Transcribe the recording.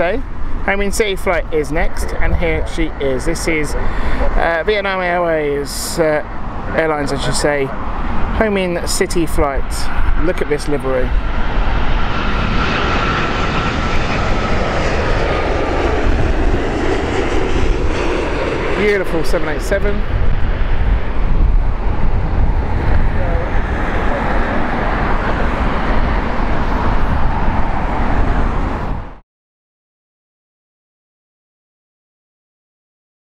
day. Ho Chi Minh City flight is next, and here she is. This is uh, Vietnam Airways uh, Airlines, I should say, Ho Chi Minh City flight. Look at this livery. Beautiful 787.